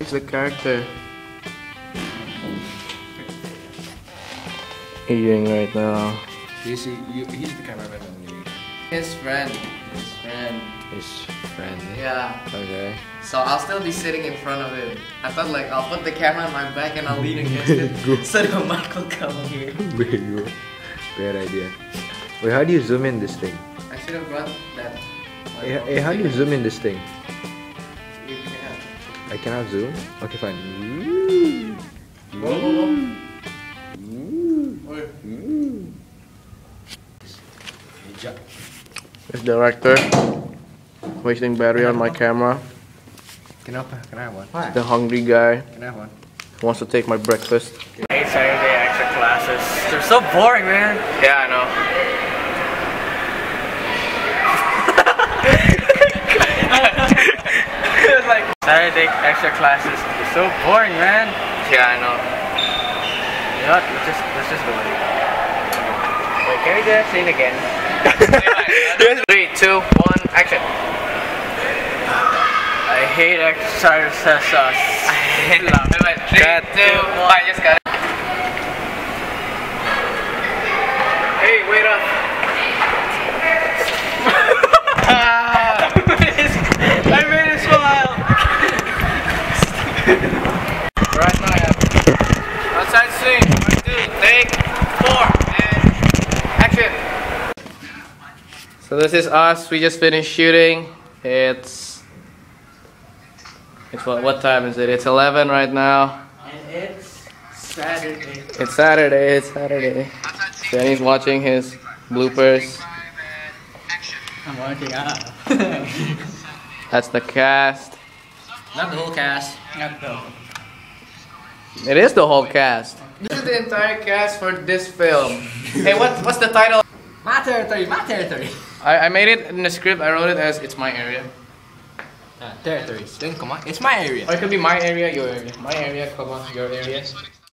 He's the character. What are doing right now? He's, you, he's the cameraman only. His friend. His friend. His friend. Yeah. Okay. So I'll still be sitting in front of him. I thought like I'll put the camera on my back and I'll lean against it so the mic will come here. Big Bad idea. Wait, how do you zoom in this thing? I should have brought that. Hey, hey, how do you zoom in this thing? You can. I cannot zoom? Okay, fine. Whoa, whoa, whoa. Wait. This director wasting battery on my camera. Kenapa? Kenapa? The hungry guy Kenapa? wants to take my breakfast. Eight Saturday extra classes. They're so boring, man. Yeah, I know. Saturday extra classes. They're so boring, man. Yeah, I know. You know what? Let's just let's just go in. Wait, can we do that scene again? Three, two, one, action. I hate exercises. Three, two, one. I just got it. Hey, wait up. I made it smile. Right now, yeah. Outside scene. One, two, take four, and action. So this is us. We just finished shooting. It's it's what what time is it? It's 11 right now. And it's Saturday. It's Saturday. It's Saturday. Danny's watching his bloopers. I'm working out. That's the cast. Not the whole cast. Not the. It is the whole cast. This is the entire cast for this film. Hey, what what's the title? My territory, my territory. I, I made it in the script. I wrote it as "It's my area." Uh, territories. Then come on, it's my area. Or it could be my area, your area. My area, come on, your area.